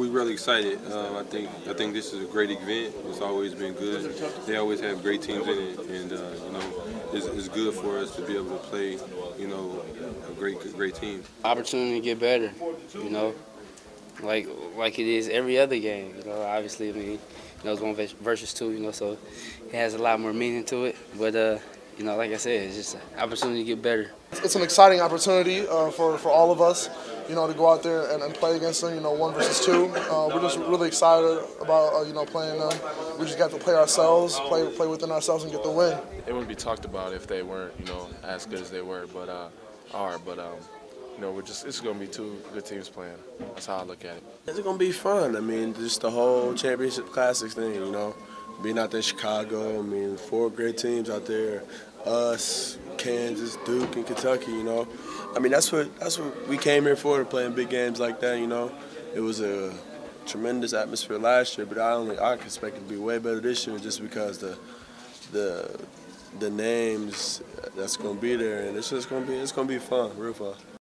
We're really excited. Uh, I think I think this is a great event. It's always been good. They always have great teams in it, and uh, you know, it's, it's good for us to be able to play, you know, a great great team. Opportunity to get better, you know, like like it is every other game. You know, obviously, I mean, you know, it's one versus two. You know, so it has a lot more meaning to it. But uh, you know, like I said, it's just an opportunity to get better. It's an exciting opportunity uh, for, for all of us, you know, to go out there and, and play against them, you know, one versus two. Uh, we're just really excited about, uh, you know, playing them. We just got to play ourselves, play play within ourselves and get the win. It wouldn't be talked about if they weren't, you know, as good as they were, but uh, are. But, um, you know, we're just, it's going to be two good teams playing. That's how I look at it. It's going to be fun. I mean, just the whole championship classics thing, you know being out there in Chicago, I mean, four great teams out there, us, Kansas, Duke, and Kentucky. You know, I mean, that's what that's what we came here for to play in big games like that. You know, it was a tremendous atmosphere last year, but I only I expect it to be way better this year just because the the the names that's going to be there, and it's just going to be it's going to be fun, real fun.